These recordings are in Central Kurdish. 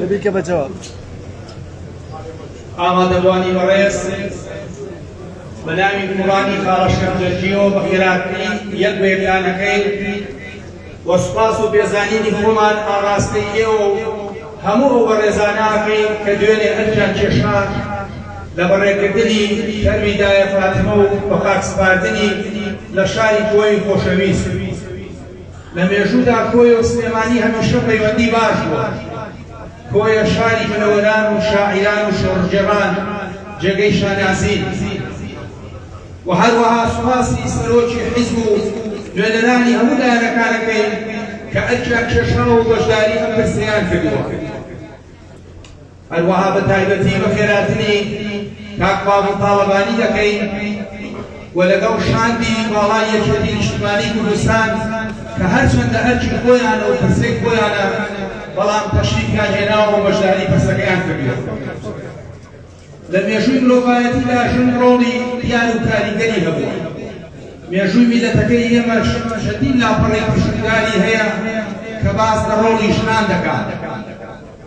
ببیکە بە جواب. ئامادەبوانی بەڕێز بە ناوی کوڕانی خاڵەشکەندەرجیەوە بە خێراتنی یەک وێکانەکەی و سوپاس و پێزانینی خۆمان ئاڕاستەی ئێوە و هەموو ئەو بەڕێزاناکەی کە دوێنێ هەرجان کێشان لە بەڕێکردنی تەرمی دایە فاتمە و بە خاک سپاردنی لە شاری کۆی خۆشەویست لە مێژوودا کۆیە و سلێمانی هەمیشە پەیوەندی باش بووە. کۆیە شاری منەوەران و شاعیران و شۆڕشگێڕان جێگەی شانازین و هەروەها سوپاسی سەرۆکی حیزب و نوێنەرانی هەموو لایەنەکان ئەکەین کە ئەرکیان کێشاوە و بەشداری ئەم پرسەیان کردووە. هەروەها بە تایبەتی بەخێراتنی کاک باڤڵ تاڵەبانی دەکەین و لەگەڵ شاندی باڵای یەکێتی نیشتمانی کوردستان کە هەرچەندە ئەرکی خۆیانە و پرسەی خۆیانە بەڵام تەشریفیان هێناوە و بەشداری پرسەکەیان کردووە لە مێژووی مرۆڤایەتیدا ژن ڕۆڵی دیار و کاریگەری هەبووە مێژووی میلەتەکەی ئێمەش چەندین لاپەڕەی پشتگاری هەیە کە باس لە ڕۆڵی ژنان دەکات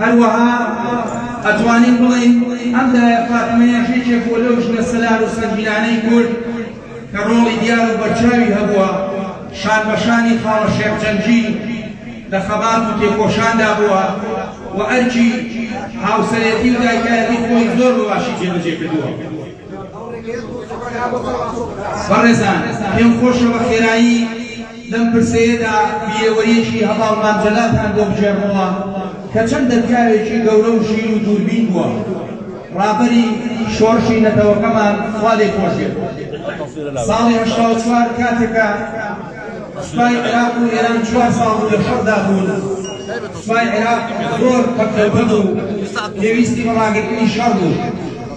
هەروەها ئەتوانین بڵێین ئەم دایە فاتمەیەش یەکێک بووە لەو ژنە سەلار و سەنگینانەی کورد کە ڕۆڵی دیار و بەرچاوی هەبووە شان بەشانی خاڵە شێخ جەنگی لە خەبات و تێکۆشاندا بووە و ئەرکی هاوسەرێتی و دایکایەتی خۆی زۆر بەباشی جێبەجێ کردووە بەڕێزان پێم خۆشە بە خێرایی لەم پرسەیەدا بیرەوەریەکی هەڵاڵ مامجەلاتان بۆ بژێڕمەوە کە چەند دەرکارێکی گەورە و ژیر و دووربین بووە ڕابەری شۆرشی نەتەوەکەمان خوالێ خۆشێت ساڵی هەشتا و چوار کاتێکە سوپای عێراق و ئێران چوار ساڵ لە شەڕدا بوون سوپای عێراق زۆر پەکەوەند و پێویستی بە ڕاگرتنی شەڕ بوو